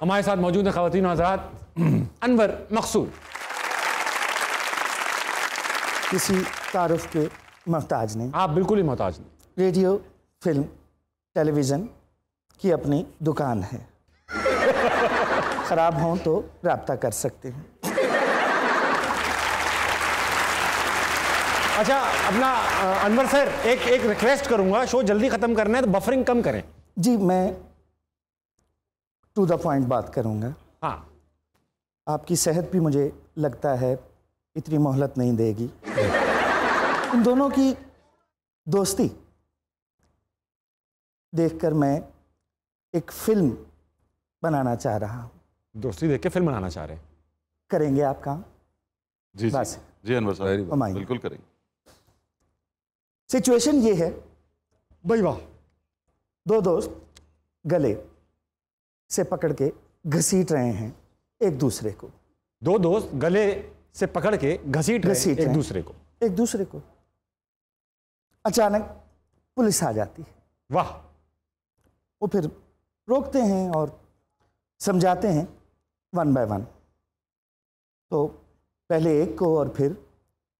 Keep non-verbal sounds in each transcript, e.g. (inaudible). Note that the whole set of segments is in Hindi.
हमारे साथ मौजूद है खातन हजरात। (clears throat) अनवर मकसूद। किसी तारफ़ के मोहताज नहीं। आप बिल्कुल ही मोहताज नहीं। रेडियो फ़िल्म टेलीविज़न की अपनी दुकान है। (laughs) ख़राब हों तो रबता कर सकते हैं। अच्छा अपना अनवर सर एक एक रिक्वेस्ट करूँगा शो जल्दी खत्म करना है तो बफरिंग कम करें। जी मैं टू द पॉइंट बात करूँगा। हाँ। आपकी सेहत भी मुझे लगता है इतनी मोहलत नहीं देगी। इन दोनों की दोस्ती देखकर मैं एक फ़िल्म बनाना चाह रहा हूँ। दोस्ती देख के फ़िल्म बनाना चाह रहे हैं। करेंगे आप काम? जी जी। बस। जी अनवर साहब। बिल्कुल करेंगे। सिचुएशन ये है। भाई वाह। दो दोस्त गले। से पकड़ के घसीट रहे हैं एक दूसरे को। दो दोस्त गले से पकड़ के घसीट रहे हैं घसीट एक दूसरे को। एक दूसरे को। अचानक पुलिस आ जाती है। वाह। वो फिर रोकते हैं और समझाते हैं वन बाय वन। तो पहले एक को और फिर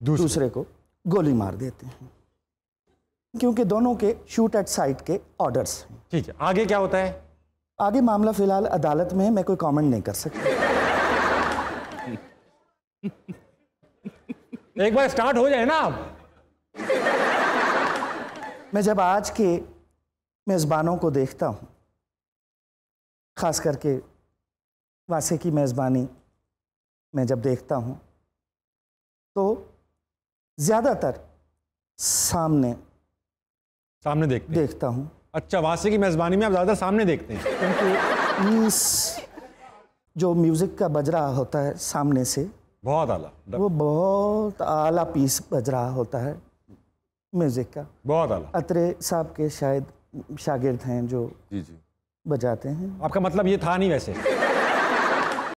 दूसरे, दूसरे को गोली मार देते हैं। क्योंकि दोनों के शूट एट साइट के ऑर्डर्स हैं। ठीक है आगे क्या होता है? आगे मामला फ़िलहाल अदालत में है मैं कोई कमेंट नहीं कर सकता। एक बार स्टार्ट हो जाए ना आप। मैं जब आज के मेज़बानों को देखता हूँ ख़ास करके वासे की मेज़बानी मैं जब देखता हूँ तो ज़्यादातर सामने सामने देखते देखता हूँ। अच्छा वासी की मेजबानी में आप ज़्यादा सामने देखते हैं? क्योंकि जो म्यूज़िक का बज रहा होता है सामने से बहुत आला वो बहुत आला पीस बज रहा होता है म्यूज़िक का। बहुत आला। अतरे साहब के शायद शागिर्द हैं जो जी जी। बजाते हैं। आपका मतलब ये था नहीं वैसे?